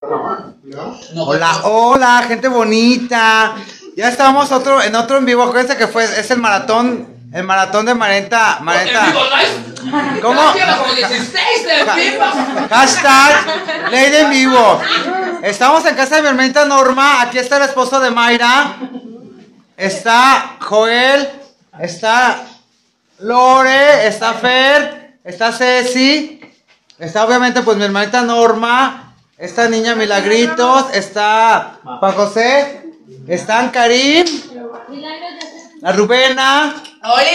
Hola, hola, gente bonita. Ya estamos otro, en otro en vivo. Acuérdense que fue, es el maratón, el maratón de Marenta. Marenta. ¿Cómo? Como 16 de vivo. Hashtag Ley de en vivo. Estamos en casa de mi hermanita Norma. Aquí está el esposo de Mayra. Está Joel. Está Lore. Está Fer. Está Ceci. Está obviamente pues mi hermanita Norma. Esta niña Milagritos. Está Juan José. Están Karim. La Rubena.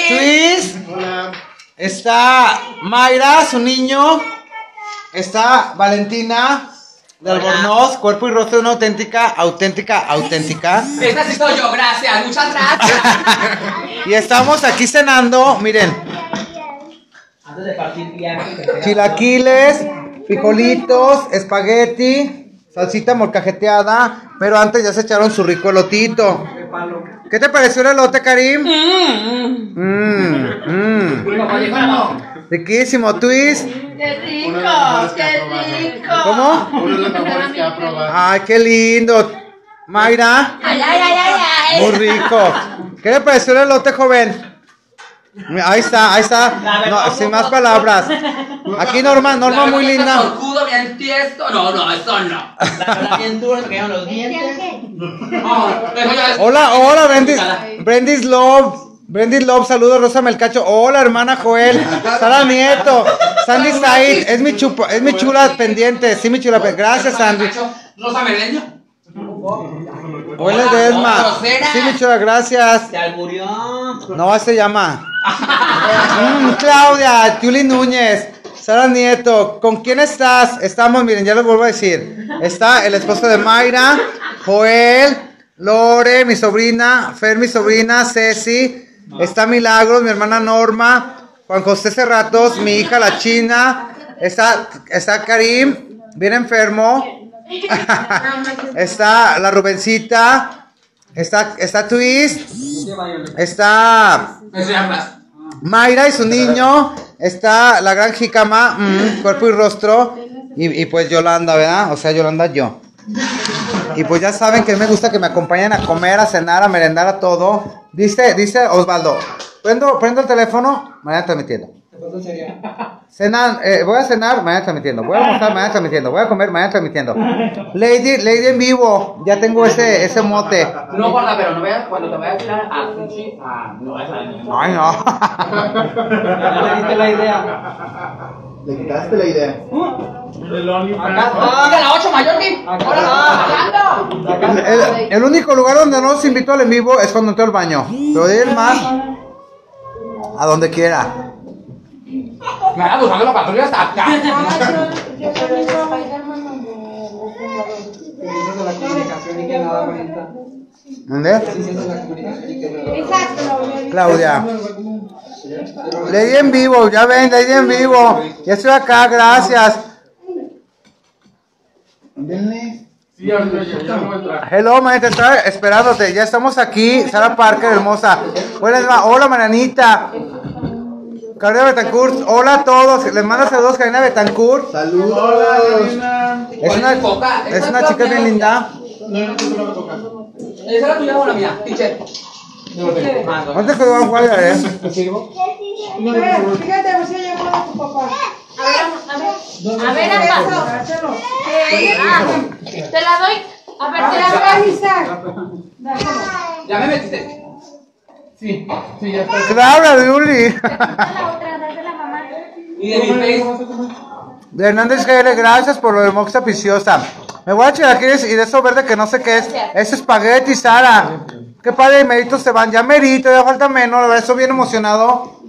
Luis. Está Mayra, su niño. Está Valentina de Albornoz, cuerpo y rostro una auténtica, auténtica, auténtica. Esta sí soy yo, gracias, muchas gracias. Y estamos aquí cenando, miren, Antes de partir chilaquiles, frijolitos, espagueti, salsita molcajeteada, pero antes ya se echaron su rico elotito. ¿Qué te pareció el elote, Karim? Mmm, mmm. Riquísimo, twist. ¡Qué rico! ¡Qué rico! ¿Cómo? Uno de los mejores que ha probado. Ay, qué lindo. Mayra, ¡Ay, ay, ay, ay! ay. muy rico. ¿Qué le pareció el elote, joven? Ahí está, ahí está. No, sin más palabras. Aquí Norma, Norma muy linda. Bien tiesto. No, no, eso no. La cintura, se quedaron los dientes. No, eso ya es- Hola, hola, Brendis. Brendis Love. Brendis Love, saludos, Rosa Melcacho. Hola, hermana Joel. Sara Nieto. Sandy Said. Es mi chupa, es mi chula pendiente. Sí, mi chula pendiente. Gracias, Sandy. Rosa Mereño. Hola, Desma. Sí, mi chula, gracias. Se alburió. No, se llama. Mm, Claudia, Julie Núñez, Sara Nieto, ¿con quién estás? Estamos, miren, ya les vuelvo a decir. Está el esposo de Mayra, Joel, Lore, mi sobrina, Fer, mi sobrina, Ceci, está Milagros, mi hermana Norma, Juan José Cerratos, mi hija la China, está, está Karim, bien enfermo, está la Rubencita, está, está Twist, está. Mayra y su niño. Está la gran jicama, mm, cuerpo y rostro. Y, y pues Yolanda, ¿verdad? O sea, Yolanda yo. Y pues ya saben que me gusta que me acompañen a comer, a cenar, a merendar, a todo. Dice, dice Osvaldo, prendo, prendo el teléfono, mañana transmitiendo. Cenan, eh, voy a cenar, mañana transmitiendo. Voy a almorzar, mañana transmitiendo. Voy a comer, mañana transmitiendo. Lady, Lady en vivo, ya tengo ese, ese mote. No, guarda, pero no veas cuando te vayas a tirar a sushi. Ah, no, esa no. Ay, no. Ya le diste la idea. Le quitaste la idea. Diga la 8 mayor que. Ahora no, El, el único lugar donde no se invitó al en vivo es cuando entró al baño. Pero de en más, a donde quiera. Me van buscando la patrulla hasta acá. ¿Entendés? Exacto. Claudia. En vivo, ya ven, Lady en vivo. Ya estoy acá, gracias. Hello, maestra, estaba esperándote. Ya estamos aquí. Sara Parker, hermosa. Hola, hola, Maranita. Karina Betancourt, hola a todos. Les mando saludos, Karina Betancourt. Saludos. Es una, es una chica bien linda. ¿Esa es la tuya o la mía? Teacher. ¿Dónde quedó Juan Juárez, eh? Fíjate, a ver si llegó a tu papá. A ver, ambas. Eh, ah, Te la doy. A ver, te la doy. Ya me metiste. Sí, sí, ya está. Claro, Yuli. La otra, dásela a mamá. Y de mi. De Hernández GL, gracias por lo de moxa piciosa. Me voy a chilaquiles y de eso verde que no sé qué es. Es espagueti, Sara. Qué padre, meritos se van. Ya merito, ya falta menos. La verdad, estoy bien emocionado.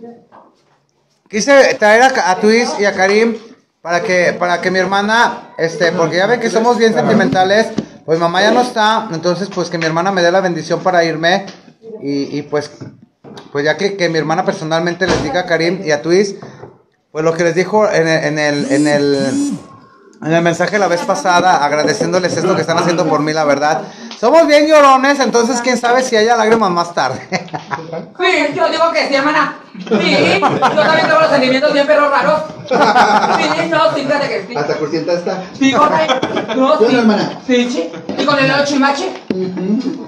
Quise traer a, a Twist y a Karim para que, para que mi hermana, este, porque ya ven que somos bien sentimentales. Pues mamá ya no está, entonces pues que mi hermana me dé la bendición para irme. Y, y pues, pues ya que, que mi hermana personalmente les diga a Karim y a Twist, pues lo que les dijo en el, en el, en el, en el mensaje la vez pasada, agradeciéndoles esto que están haciendo por mí, la verdad. Somos bien llorones, entonces quién sabe si haya lágrimas más tarde. Sí, yo digo que sí, hermana. Sí, yo también tengo los sentimientos bien perros raros. Sí, no, sí, fíjate que sí. Hasta cursienta está. Sí. No, ¿Qué onda, sí. hermana? Sí, sí. Y con el dedo chimache.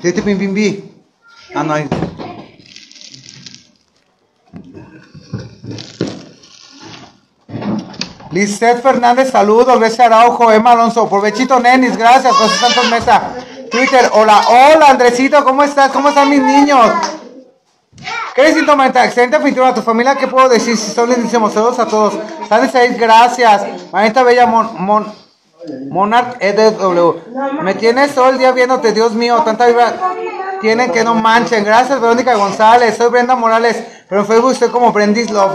Sí, te pim, pim, pi. Ah, no hay. Lizeth Fernández, saludos. Grecia Araujo, Emma Alonso, provechito Nenis, gracias. José Santos Mesa, Twitter, hola, hola Andresito, ¿cómo estás? ¿Cómo están mis niños? ¿Qué síntoma? Excelente pintura. Tu familia, ¿qué puedo decir? Si son lindísimos. Saludos a todos. Están seis, gracias. Manita Bella Mon, Mon, Monarch EDW. Me tienes todo el día viéndote, Dios mío. Tanta vibra tienen que no manchen. Gracias, Verónica González. Soy Brenda Morales. Pero en Facebook estoy como Brendis Love.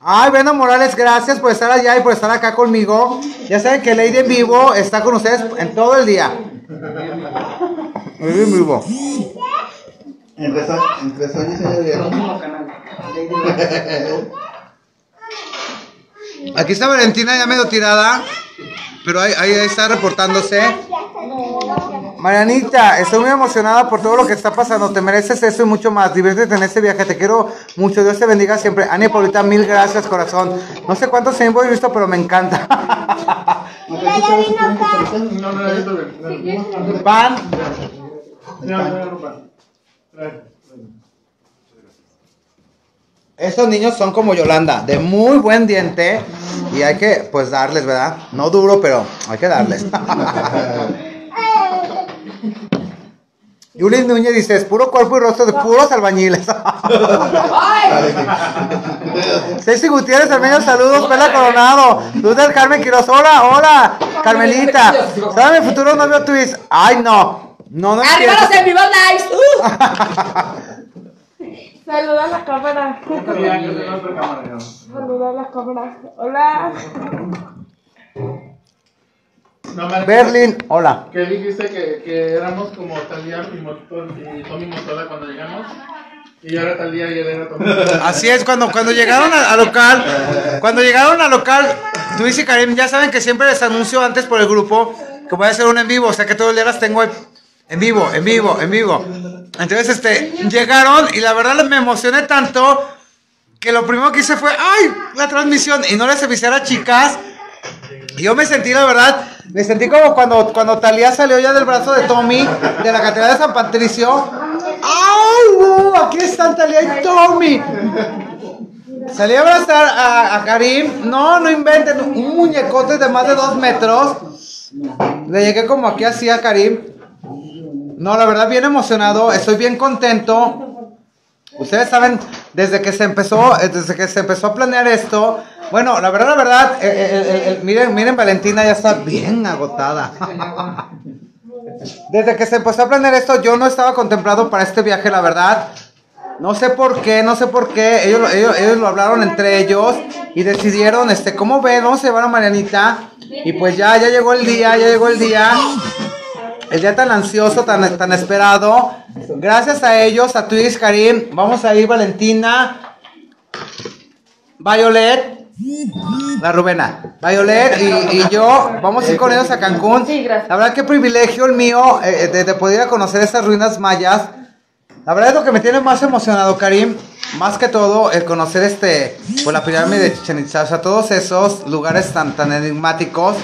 Ay, Brenda Morales, gracias por estar allá y por estar acá conmigo. Ya saben que Lady en Vivo está con ustedes en todo el día. Lady en Vivo. Aquí está Valentina ya medio tirada, pero ahí, ahí está reportándose. Marianita, estoy muy emocionada por todo lo que está pasando. Te mereces eso y mucho más. Diviértete en este viaje. Te quiero mucho. Dios te bendiga siempre. Ani Paulita, mil gracias, corazón. No sé cuántos tiempo he visto, pero me encanta. Pan. Estos niños son como Yolanda, de muy buen diente. Y hay que, pues, darles, ¿verdad? No duro, pero hay que darles. Yuli Núñez dice, es puro cuerpo y rostro de puros albañiles. Ceci Gutiérrez, Armenio, saludos, Pela Coronado. Luz del Carmen Quiroz, hola, hola. Carmelita, ¿sabe mi futuro novio Twist? Ay, no. No, no ¡Arriba los en vivo nice! ¡Uh! Saluda a la cámara. Saluda a la cámara. Hola. No, Berlin, hola. Que dijiste que, que éramos como Talía y Tommy Motola cuando llegamos. Y ahora Talía y él era Tommy. Así es, cuando, cuando llegaron a- al local, cuando llegaron al local, Luis y Karim ya saben que siempre les anuncio antes por el grupo que voy a hacer un en vivo, o sea que todo el día las tengo en vivo, en vivo, en vivo. Entonces, este, llegaron y la verdad me emocioné tanto que lo primero que hice fue, ¡ay! La transmisión y no les avisé a las chicas. Yo me sentí, la verdad, me sentí como cuando, cuando Talía salió ya del brazo de Tommy, de la catedral de San Patricio. ¡Ay, no! Aquí están Talía y Tommy. Salí a abrazar a, a Karim. No, no inventen. Un muñecote de más de dos metros. Le llegué como aquí así a Karim. No, la verdad, bien emocionado. Estoy bien contento. Ustedes saben, desde que se empezó, eh, desde que se empezó a planear esto, bueno, la verdad, la verdad, eh, eh, miren, miren, Valentina ya está bien agotada. Desde que se empezó a planear esto, yo no estaba contemplado para este viaje, la verdad. No sé por qué, no sé por qué. Ellos, lo- ellos, ellos lo hablaron entre ellos y decidieron, este, ¿cómo ven? Vamos a llevar a Marianita. Y pues ya, ya llegó el día, ya llegó el día. El día tan ansioso, tan, tan esperado. Gracias a ellos, a Twix, Karim. Vamos a ir Valentina, Violet, la Rubena, Violet y, y yo. Vamos a ir con ellos a Cancún. Sí, gracias. La verdad, qué privilegio el mío eh, de, de poder ir a conocer esas ruinas mayas. La verdad es lo que me tiene más emocionado, Karim. Más que todo, el conocer este, pues la pirámide de Chichen Itza, o sea, todos esos lugares tan, tan enigmáticos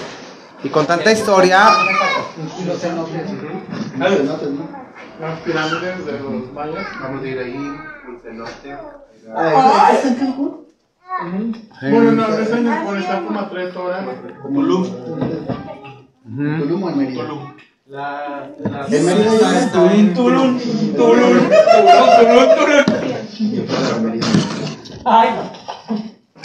y con tanta historia. Los cenotes, ¿no? Las pirámides de los mayas. Vamos a ir ahí, un cenote. Ah, Ah, ¿es en Cancún? Bueno, no, no están en Cancún, están como a tres horas. Tulum. Tulum o en Mérida. En Mérida ya está. Tulum, tulum, tulum, tulum. Ay, no.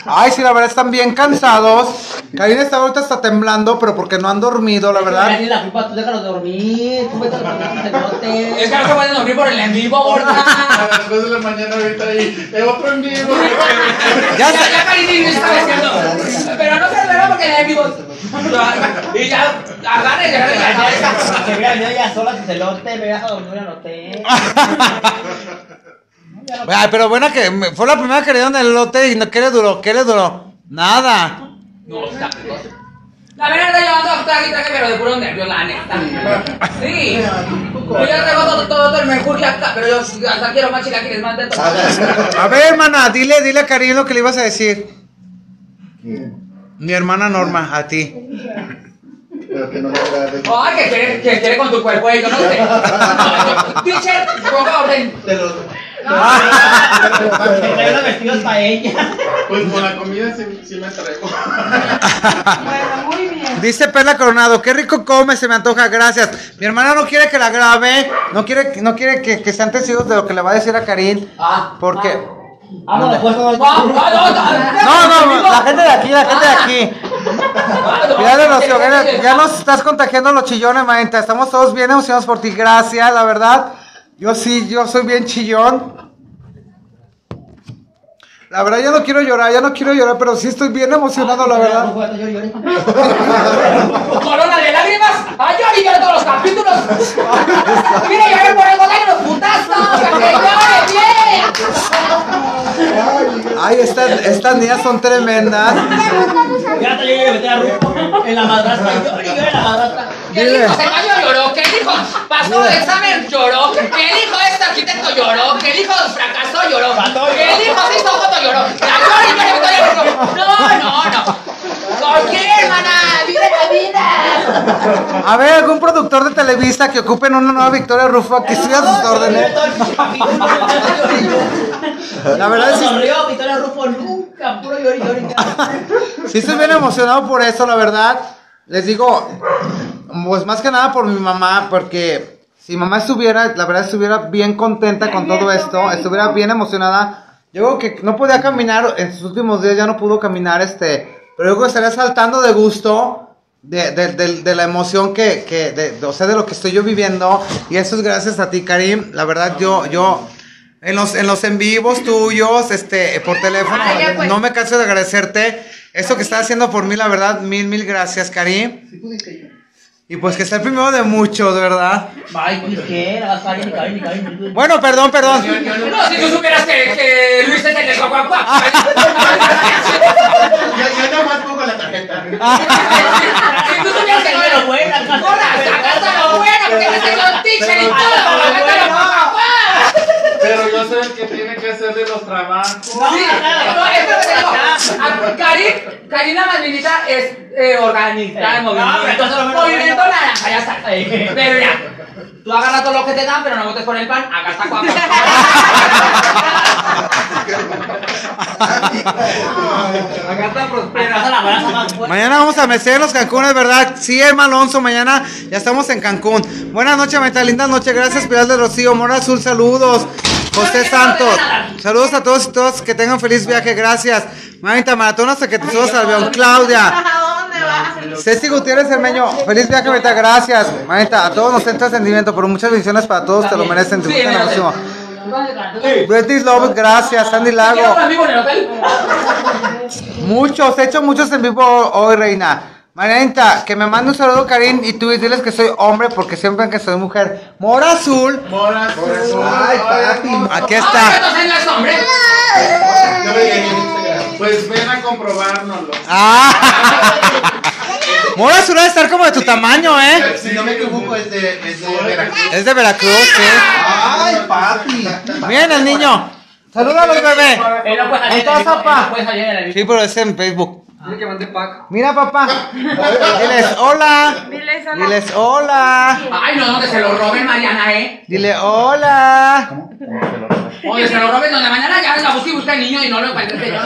Ay, sí, la verdad están bien cansados. Karina está ahorita está temblando, pero porque no han dormido, la verdad. Dani, la culpa, tú déjalos dormir. Tú vete a cenotes. Es que no se pueden dormir por el en vivo, gorda. A las 2 de la mañana ahorita ahí. ¡Eh, otro en vivo! Ya Ya, ya Karin está diciendo. Pero no se duerma porque el en vivo. Y ya, agarre, ya, ya, Que vea, yo ya sola tu celote, me dejas dormir en Ay, pero buena que me- fue la primera que le dieron el lote y no, ¿qué le duró? ¿Qué le duró? Nada. No, está. La verdad yo ando traje y traje, pero de puro nervios, la neta. Sí. Yo ya tengo todo, todo, todo el menjurje acá, pero yo hasta quiero más chilaquiles, más de todo. A ver, hermana, dile, dile a Karim lo que le ibas a decir. Mi hermana Norma, a ti. Pero que no agarre. Ay, que quiere, que quiere con tu cuerpo, eh, yo no sé. Teacher, ponga orden. Te los vestidos para ella. Pues con la comida sí, sí me traigo. Bueno, muy bien. Dice Perla Coronado, qué rico come, se me antoja, gracias. Mi hermana no quiere que la grabe, no quiere, no quiere que, que sean testigos de lo que le va a decir a Karim. Ah, Porque. Ah, No, no, la gente de aquí, la gente de aquí. Ya, de los hogares, ya nos estás contagiando los chillones, manita. Estamos todos bien emocionados por ti. Gracias, la verdad. Yo sí, yo soy bien chillón. La verdad, ya no quiero llorar, ya no quiero llorar, pero sí estoy bien emocionado, la verdad. Corona de lágrimas. Ay, yo lloré todos los capítulos. Mira, lloré por el golazo, los putazos. Que llore bien. Ay, estas, estas niñas son tremendas. Ya te llegué a meter a Rufo en la madrastra. Yo, yo en la madrastra. Que el hijo se cayó, lloró. Que el hijo pasó el examen, lloró. Que el hijo este arquitecto lloró. Que el hijo fracasó, lloró. Que el hijo se hizo foto, lloró. La llora y. No, no, no. ¿Por qué, hermana? Vive la vida. A ver, algún productor de Televisa que ocupen una nueva Victoria Rufo, aquí estoy a sus órdenes. La verdad es que Sonrió Victoria Rufo nunca, puro llori llori. sí estoy bien emocionado por eso, la verdad. Les digo, pues más que nada por mi mamá, porque si mamá estuviera, la verdad estuviera bien contenta con todo esto, estuviera bien emocionada. Yo creo que no podía caminar, en sus últimos días ya no pudo caminar, este, pero yo creo que estaría saltando de gusto. De, de, de- de la emoción que, que de, o sea, de lo que estoy yo viviendo. Y eso es gracias a ti, Karim. La verdad, yo, yo, en los, en los en vivos tuyos, este, por teléfono, pues. no me canso de agradecerte. Eso que estás haciendo por mí, la verdad, mil, mil gracias, Karim. Sí pudiste yo. Y pues que sea el primero de muchos, de verdad. Ay, ¿y qué? La. Bueno, perdón, perdón. No, si tú supieras que, que Luis es el de Coahuacuac. Yo, yo nomás pongo la tarjeta. Si tú supieras que no Ahora, sacaste lo bueno, porque eres el teacher y todo. Sacaste lo hacerle los trabajos. No, Sí, no, es lo que te digo. A- Cari- Karina Malvinita es eh, organista de No, pero movimiento. entonces Movimiento naranja, ya está. Pero ya. Tú agarras todo lo que te dan, pero no votes por el pan. Acá está fuerte. Mañana vamos a mecer los Cancunes, ¿verdad? Sí, Emma Alonso, mañana ya estamos en Cancún. Buenas noches, Meta, linda noche. Gracias, Pilar de Rocío. Mora Azul, saludos. José Santos, saludos a todos y todas. Que tengan feliz viaje, gracias. Mamita Maratón hasta que te subas al avión. Claudia. ¿A dónde vas? Ceci Gutiérrez Cermeño, feliz viaje, Meta, gracias. Manita, a todos nos entra sentimiento, pero muchas bendiciones para todos, te lo merecen, te Sí, gustan muchísimo. Betty Love, gracias. Sandy ¿Quiero un Lago, amigo en el hotel? muchos, he hecho muchos en vivo hoy, reina. Marianita, que me mande un saludo, Karim, y tú y diles que soy hombre porque siempre que soy mujer. Mora Azul, Mora azul. Ay, papi. aquí está. Pues ven a comprobárnoslo. Ah. Mora Azul debe estar como de tu tamaño, ¿eh? Si no me equivoco, es de, es de Veracruz. Es de Veracruz, sí. Ay, papi. Bien, el niño. Salúdalos, bebé. Él no puede salir Ahí en está. Sí, pero es en Facebook. Dile que mande pack. Mira, papá. Diles hola. Diles hola. Diles hola. Ay, no, donde se lo roben, Mariana, ¿eh? Dile hola. Donde se lo roben, donde mañana ya la busque y busca el niño y no lo encuentre.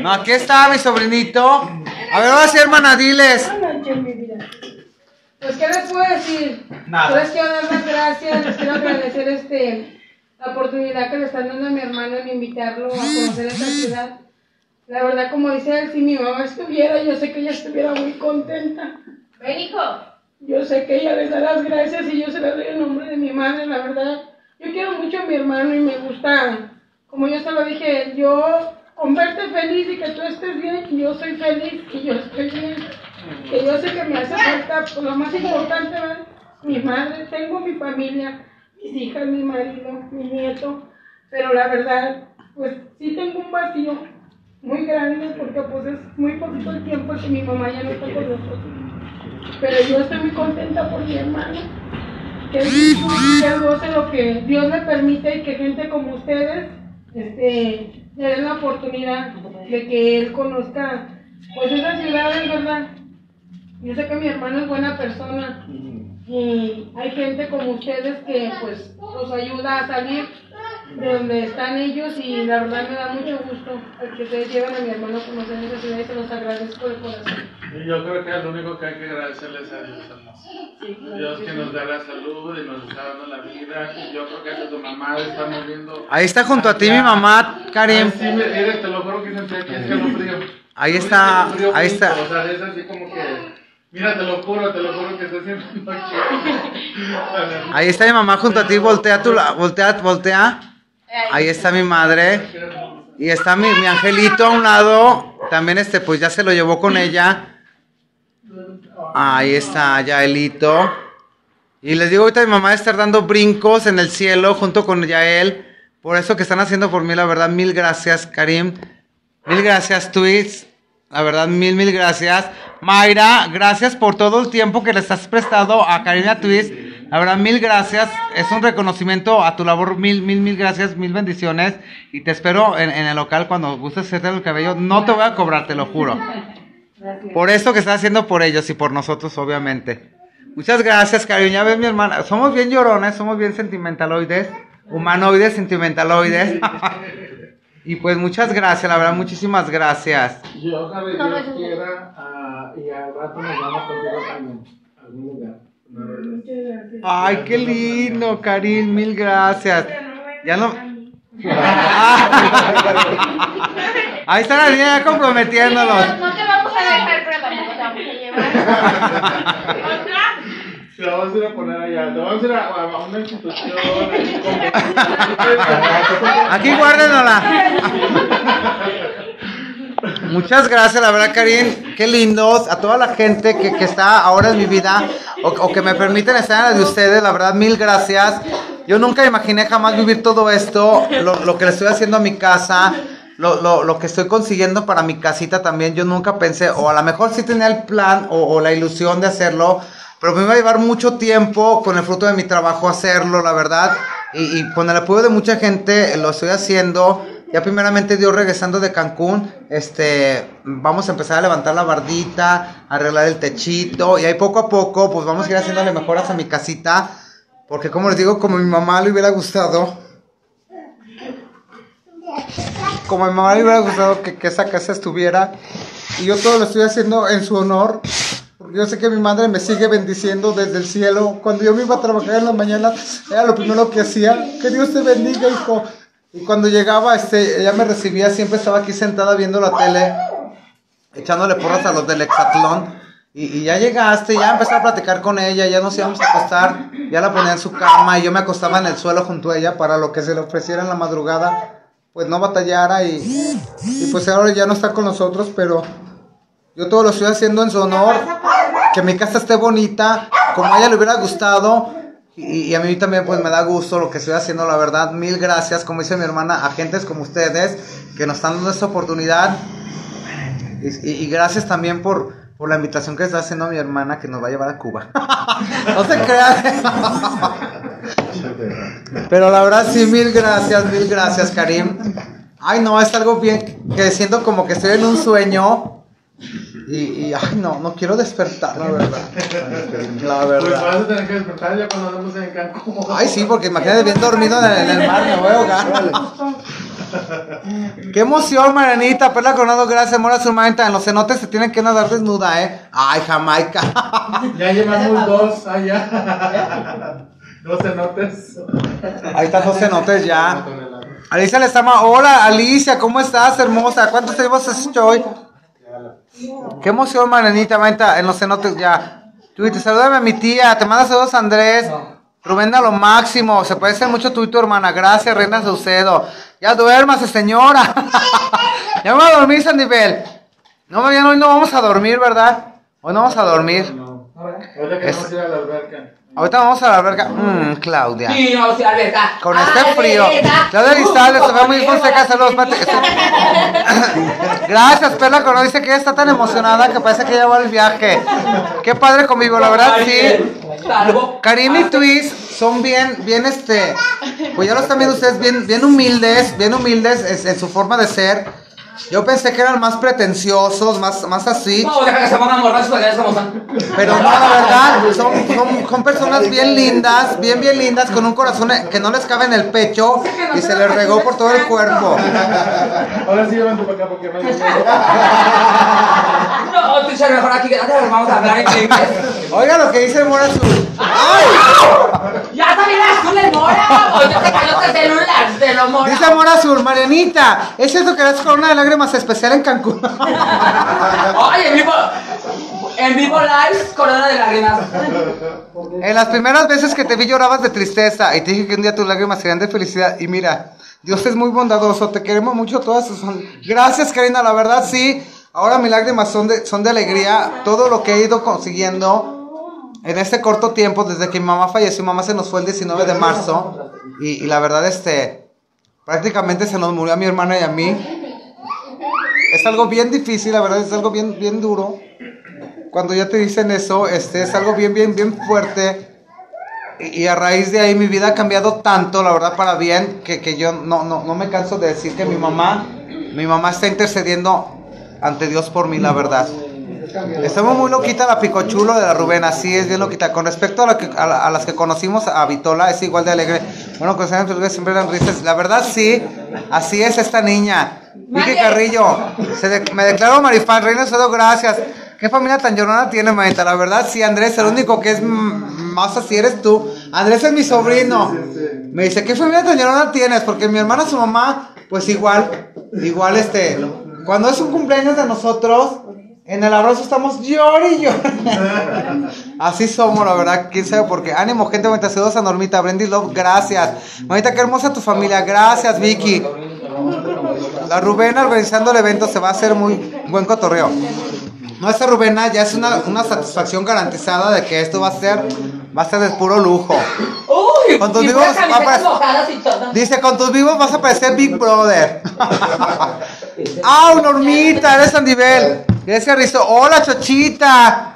No, aquí está mi sobrinito. A ver, ahora sí, hermana, diles. Pues, ¿qué les puedo decir? Nada. Les quiero dar las gracias, les quiero agradecer este, la oportunidad que le están dando a mi hermano en invitarlo a conocer esta ciudad. La verdad, como dice él, si mi mamá estuviera, yo sé que ella estuviera muy contenta. Ven, hijo. Yo sé que ella les da las gracias y yo se las doy en nombre de mi madre, la verdad. Yo quiero mucho a mi hermano y me gusta, como yo se lo dije, yo con verte feliz y que tú estés bien, yo soy feliz y yo estoy bien. Que yo sé que me hace falta, pues, lo más importante, ¿verdad? mi madre, tengo mi familia, mis hijas, mi marido, mi nieto, pero la verdad, pues sí tengo un vacío. Muy grande porque pues es muy poquito el tiempo que mi mamá ya no está con nosotros. Pero yo estoy muy contenta por mi hermano, que él goce lo que Dios le permite y que gente como ustedes este, le den la oportunidad de que él conozca pues esa ciudad, es verdad. Yo sé que mi hermano es buena persona y hay gente como ustedes que pues los ayuda a salir de donde están ellos y la verdad me da mucho gusto el que ustedes lleven a mi hermano a conocer esa ciudad y se los agradezco de corazón. Y yo creo que lo único que hay que agradecerles a Dios, hermano. Dios que nos da la salud y nos está dando la vida. Y yo creo que hasta tu mamá está moviendo. Ahí está junto a ti mi mamá, Karim. Ay, sí, me mire, te lo juro que sentí aquí escalofrío. Ahí está, ahí bonito, está. O sea, es así como que. Mira, te lo juro, te lo juro que estoy sintiendo aquí. Ahí está mi mamá junto a ti, voltea tu, la- voltea, voltea. Ahí está mi madre. Y está mi, mi angelito a un lado. También este, pues ya se lo llevó con ella. Ahí está Yaelito. Y les digo, ahorita mi mamá estar dando brincos en el cielo junto con Yael. Por eso que están haciendo por mí, la verdad, mil gracias, Karim. Mil gracias, Twitch. La verdad, mil, mil gracias. Mayra, gracias por todo el tiempo que le estás prestado a Karina Twist. La mil gracias. Es un reconocimiento a tu labor. Mil, mil, mil gracias. Mil bendiciones. Y te espero en, en el local cuando gustes hacerte el cabello. No te voy a cobrar, te lo juro. Por eso que estás haciendo por ellos y por nosotros, obviamente. Muchas gracias, cariño. Ya ves, mi hermana. Somos bien llorones, somos bien sentimentaloides. Humanoides, sentimentaloides. y pues muchas gracias, la verdad, muchísimas gracias. Yo, Dios quiera, ah, y al rato nos vamos contigo también. A algún lugar. Ay, qué lindo, Karim, mil gracias. Ya no. Ahí está la niña ya comprometiéndolos. No, te vamos a dejar, pero tampoco te vamos a llevar. ¿Otra? Te vamos a ir a poner allá, te vamos a ir a, a una institución. Aquí guárdenosla. Muchas gracias, la verdad, Karim. Qué lindos. A toda la gente que, que está ahora en mi vida o, o que me permiten estar en la de ustedes, la verdad, mil gracias. Yo nunca imaginé jamás vivir todo esto, lo, lo que le estoy haciendo a mi casa, lo, lo, lo que estoy consiguiendo para mi casita también. Yo nunca pensé, o a lo mejor sí tenía el plan o, o la ilusión de hacerlo, pero me iba a llevar mucho tiempo con el fruto de mi trabajo hacerlo, la verdad. Y, y con el apoyo de mucha gente lo estoy haciendo. Ya primeramente Dios regresando de Cancún, este, vamos a empezar a levantar la bardita, arreglar el techito y ahí poco a poco pues vamos a ir haciéndole mejoras a mi casita, porque como les digo, como a mi mamá le hubiera gustado, como a mi mamá le hubiera gustado que, que esa casa estuviera y yo todo lo estoy haciendo en su honor, porque yo sé que mi madre me sigue bendiciendo desde el cielo. Cuando yo me iba a trabajar en la mañana, era lo primero que hacía. Que Dios te bendiga, hijo. Y cuando llegaba, este, ella me recibía, siempre estaba aquí sentada viendo la tele, echándole porras a los del hexatlón. Y, ya llegaste, ya empecé a platicar con ella, ya nos íbamos a acostar, ya la ponía en su cama y yo me acostaba en el suelo junto a ella para lo que se le ofreciera en la madrugada, pues no batallara y, y pues ahora ya no está con nosotros, pero yo todo lo estoy haciendo en su honor, que mi casa esté bonita, como a ella le hubiera gustado. Y, y a mí también pues me da gusto lo que estoy haciendo, la verdad. Mil gracias, como dice mi hermana, a gentes como ustedes que nos están dando esta oportunidad. Y gracias también por, por la invitación que está haciendo mi hermana que nos va a llevar a Cuba. no se crean. Pero la verdad sí, mil gracias, mil gracias, Karim. Ay, no, es algo bien que siento como que estoy en un sueño. Y, y ay, no, no quiero despertar, la verdad. La Pues verdad. vas a tener que despertar ya cuando andemos en Cancún. Ay, sí, porque imagínate bien dormido en el, en el mar, me voy a ahogar. Qué emoción, Marianita. Perla Coronado, gracias, Mora Surmanta. En los cenotes se tienen que nadar desnuda, ¿eh? Ay, Jamaica. Ya llevamos dos allá. dos cenotes. Ahí están dos cenotes ya. Alicia le llama. Hola, Alicia, ¿cómo estás, hermosa? ¿Cuántos tenemos estoy? Qué emoción, Marianita, Marianita, en los cenotes ya. Tú, te saludame a mi tía, te manda saludos Andrés. Rubén a lo máximo, se parece mucho tú y tu hermana. Gracias, Reina Saucedo. Ya duérmase, señora. ya me voy a dormir, Sandivel. No, ya no, hoy no vamos a dormir, ¿verdad? Hoy no vamos a dormir. Ahorita que Es- vamos a ir a la alberca. Ahorita vamos a la alberca. Mmm, Claudia. Sí, no, sí, alberca. Con este frío. Alberca. Claudia Lizalde, se ve muy Diego, Fonseca, saludos. Gracias, Perla Corona. Dice que ella está tan emocionada que parece que ya va al viaje. Qué padre conmigo, la verdad, sí. Karim y Twist son bien, bien este, pues ya lo están viendo ustedes, bien, bien humildes, bien humildes en, en su forma de ser. Yo pensé que eran más pretenciosos, más, más así, No, deja que se pongan borrachos para que pero no, la verdad, son, son, son personas bien lindas, bien, bien lindas, con un corazón que no les cabe en el pecho y se les regó por todo el cuerpo. Ahora sí llévate para acá porque me No, teacher, mejor aquí quédate, vamos a hablar en inglés. Oiga lo que dice el Mora Azul. Ya azul el mora, ya te cayó tu celular de lo mora. Dice Mora Azul, Marianita, ¿es cierto que eres corona de lágrimas especial en Cancún? Oye, en vivo, en vivo live, corona de lágrimas. En las primeras veces que te vi llorabas de tristeza y te dije que un día tus lágrimas serían de felicidad. Y mira, Dios es muy bondadoso, te queremos mucho todas. Son... Gracias, Karina, la verdad sí. Ahora mis lágrimas son de, son de alegría. Todo lo que he ido consiguiendo en este corto tiempo, desde que mi mamá falleció, mi mamá se nos fue el 19 de marzo. Y, y la verdad, este, prácticamente se nos murió a mi hermana y a mí. Es algo bien difícil, la verdad, es algo bien, bien duro cuando ya te dicen eso, este es algo bien, bien, bien fuerte. Y, y a raíz de ahí mi vida ha cambiado tanto, la verdad, para bien, que, que yo no, no, no me canso de decir que mi mamá, mi mamá está intercediendo ante Dios por mí, la verdad. Estamos muy loquita la picochulo de la Rubén, así es bien loquita. Con respecto a, la que- a, la- a las que conocimos a Vitola, es igual de alegre. Bueno, con siempre eran risas. La verdad, sí, así es esta niña. Vicky. Carrillo, se de- me declaro Marifán, Reina Cedo, gracias. ¿Qué familia tan llorona tiene, manita? La verdad, sí, Andrés, el único que es más así eres tú. Andrés es mi sobrino. Me dice, ¿qué familia tan llorona tienes? Porque mi hermana, su mamá, pues igual, igual este, cuando es un cumpleaños de nosotros, en el arroz estamos llor y llor. Así somos, la verdad, quién sabe por qué. Ánimo, gente, 92 a Normita, Brendy Love, gracias. Manita, qué hermosa tu familia, gracias, Vicky. La Rubena organizando el evento se va a hacer muy buen cotorreo. Nuestra Rubena ya es una, una satisfacción garantizada de que esto va a ser, va a ser de puro lujo. Uy, Con tus vivos y todo. Dice, con tus vivos vas a parecer Big Brother. ¡Au, Normita! Eres Sandivel. Gracias, Rizo. Hola, Chochita.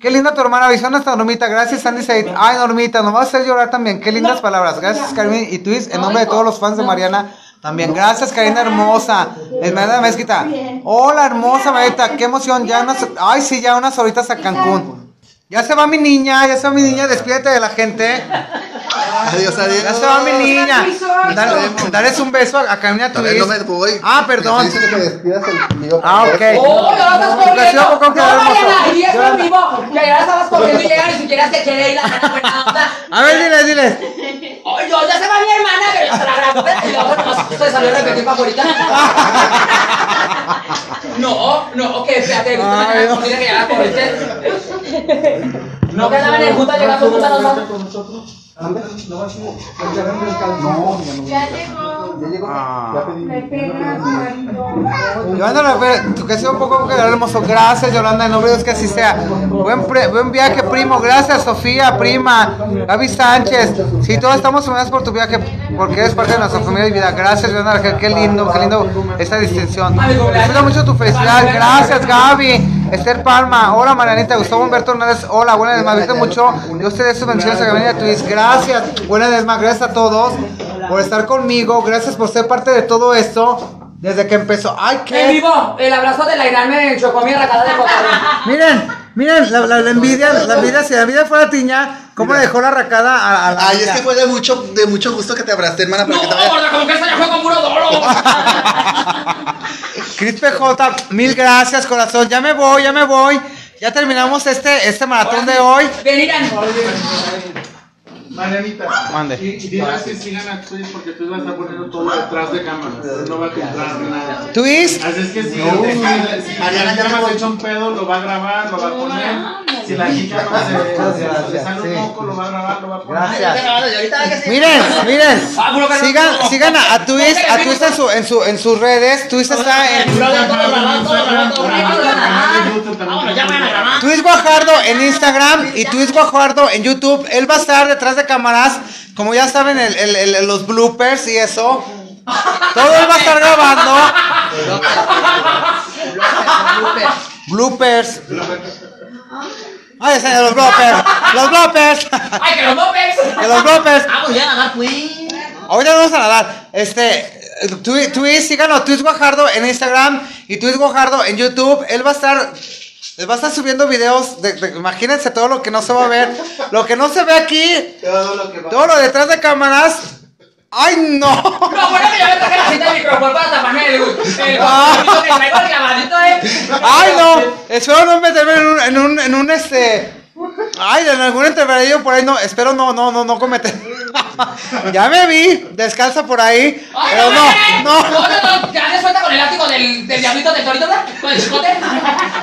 Qué linda tu hermana. Avisó hasta Normita. Gracias, Sandy Said. Ay, Normita, nos vas a hacer llorar también. Qué lindas palabras. Gracias, Carmen y Twist. En nombre de todos los fans de Mariana. También, gracias, Karina hermosa. Esmeralda Mezquita. Hola, hermosa, Marita. Qué emoción. Ya unas. Ay, sí, ya unas horitas a Cancún. Ya se va mi niña, ya se va mi niña. Despídete de la gente. Adiós, adiós. Ya se va mi niña. Dale, dales un beso a, a Karina Todavía no me voy. Ah, perdón. Te dice que despidas el mío. Ah, ok. ¡Oh, ya lo estás Educación, corriendo! que ¡No. Mariana! Y eso vivo, que ya estabas corriendo y llega ni siquiera se quiere ir la buena buena onda. A ver, dile, dile. Ay, yo, ya se va mi hermana, pero yo se la grabo. Y luego nomás se salió a repetir para ahorita. No, no, que fíjate, que ya la corriste. No quedaban en junta llegando juntas los dos. Ya llegó. Ah. Me pega su marido. Yolanda tu sea un poco que hermoso. Gracias, Yolanda, en nombre de Dios que así sea. Buen, pre- buen viaje, primo. Gracias, Sofía, prima. Gaby Sánchez. Sí, todos estamos unidos por tu viaje, porque eres parte de nuestra familia y vida. Gracias, Yolanda. Qué lindo, qué lindo esta distinción. Disfruta mucho tu felicidad. Gracias, Gaby. Esther Palma. Hola, Marianita. Gustavo Humberto Hernández. Hola, buenas desmas. Viste mucho. Dios te dé sus bendiciones a Gabriela Twist. Gracias. Buenas desmas. Gracias a todos por estar conmigo. Gracias por ser parte de todo esto. Desde que empezó. ¡Ay, En qué! vivo, el abrazo de la Irán me chocó mi de. Miren, miren, la, la- la envidia, la envidia, si la envidia fuera tiña, ¿cómo le dejó la racada a, a la Ay, es que fue de mucho, de mucho gusto que te abracé, hermana, para No, que te vaya. gorda, como que esta ya fue con puro dolo. Cris PJ, mil gracias, corazón. Ya me voy, ya me voy. Ya terminamos este, este maratón de hoy. Ven, Irán. Marianita. Mande. Dile que sigan a Twist porque tú vas a estar poniendo todo detrás de cámaras. No va a comprar nada. Twist, Así es que si, si Mariana ya me hecho un pedo, lo va a grabar, lo va a poner. Si la chica no se, se, se le sale un moco, lo va a grabar, lo va a poner. gracias. Miren, miren, sigan, sigan a, a Twist, a Twist en, su, en, su, en sus redes. Twist está en, ya a Twist Guajardo en Instagram y Twist Guajardo en YouTube. Él va a estar detrás de cámaras, como ya saben, el- el- el- los bloopers y eso. Todo él va a estar grabando. Bloopers. Ay, de los bloopers. Los bloopers. ¡Ay, que los mopes! Que los bloopers. Ah, pues ya nadar, pues. Ahorita vamos a nadar. Este, Twi- Twist, síganos, Twist Guajardo en Instagram y Twist Guajardo en YouTube. Él va a estar, él va a estar subiendo videos. De, de- imagínense todo lo que no se va a ver. Lo que no se ve aquí, Todo lo que va. todo lo detrás de cámaras. ¡Ay, no! No, bueno que yo me traje la cinta del micrófono para taparme el, el, el, que traigo el clavadito, eh. ¡Ay, no! Espero no meterme en un, en un, en un este. Ay, en algún entreveradillo por ahí no, espero no, no, no, no cometer. ya me vi, descalza por ahí, Ay, pero no, no, no. no, no, ya le suelta con el látigo del, del diablito del torito, ¿verdad? Con el chicote.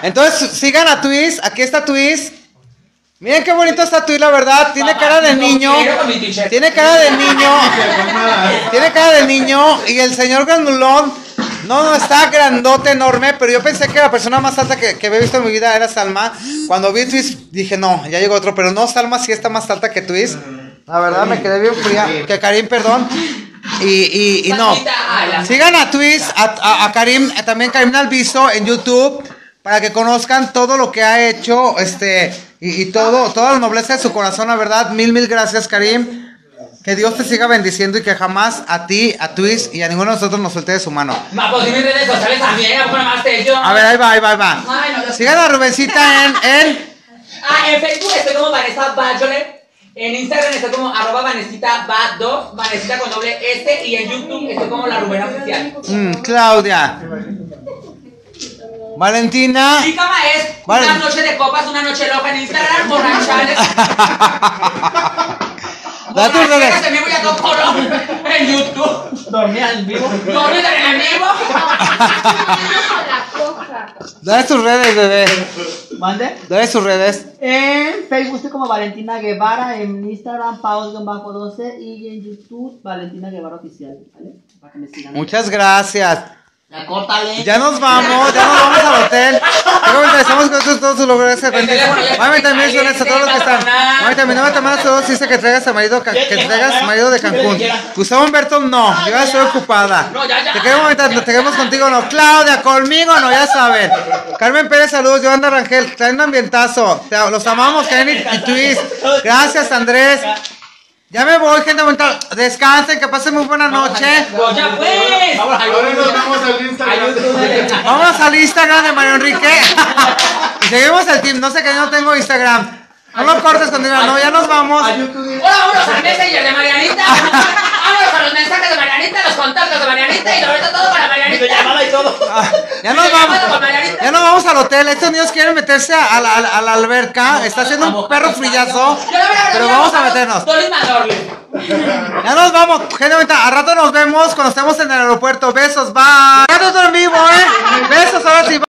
Entonces sigan a Twist, aquí está Twist. Miren qué bonito está Twist, la verdad. Tiene Papá, cara de no niño. Tiene cara de niño. Tiene cara de niño. Y el señor Granulón. No, no, está grandote, enorme. Pero yo pensé que la persona más alta que, que había visto en mi vida era Salma. Cuando vi Twist dije, no, ya llegó otro. Pero no, Salma sí está más alta que Twist. La verdad me quedé bien fría. Que Karim, perdón. Y, y, y no. Sigan a Twist, a, a- a Karim, eh, también Karim Alviso en YouTube, para que conozcan todo lo que ha hecho, este, y, y todo, toda la nobleza de su corazón, la verdad. Mil, mil gracias, Karim. Que Dios te siga bendiciendo y que jamás a ti, a Twist y a ninguno de nosotros nos suelte de su mano. Ma, pues, y mis redes sociales también, ¿a más yo? Ver, ahí va, ahí va, ahí va. Ay, no, no. Sigan a Rubencita en, en Ah, en Facebook estoy como Vanessa Bajolet. En Instagram estoy como arroba Vanesita Bad2, Vanesita con doble S. Y en YouTube estoy como la Rubén Oficial. mm, Claudia. Valentina. Mi cama es una noche de copas, una noche loca en Instagram, borrachales. Da tus redes. borracheras en vivo y a todo color en YouTube. Dormía en vivo. No olviden en vivo. Dale tus redes, bebé. ¿Mande? Dale tus redes. En Facebook estoy como Valentina Guevara, en Instagram paus-12 y en YouTube Valentina Guevara Oficial, ¿vale? Para que me sigan. Muchas gracias. Ya córtale. Ya nos vamos, ya nos vamos al hotel. Déjame estamos con todos, todos sus logros. Mami también son a todos los que están. Mami también, no me mandas todos. Dice que traigas a marido, que traigas marido de Cancún. Gustavo Humberto, no. Yo ya estoy ocupada. Te queremos, mamita, te queremos contigo, no. Claudia, conmigo, no, ya saben. Carmen Pérez, saludos. Yolanda Rangel, traen un ambientazo. Los amamos, Karen y Twist. Gracias, Andrés. Ya me voy, gente bonita. Descansen, que pasen muy buena noche. Pues ya pues. Ahora nos vamos al Instagram. Vámonos al Instagram de Mario Enrique. y seguimos el team. No sé que no tengo Instagram. No lo cortes con dinero. No, ya nos vamos. Ahora vámonos al Messenger de Marianita. Vámonos a los mensajes de Marianita, los contactos de Marianita y sobre todo para Marianita. llamada y todo. Ah, ya nos vamos. Ya nos vamos al hotel. Estos niños quieren meterse a la, a la- a la alberca. Está haciendo un perro frillazo. Pero vamos a meternos. Ya nos vamos. Gente bonita. A rato nos vemos cuando estemos en el aeropuerto. Besos. Bye. Ya no en vivo, eh. Besos ahora sí.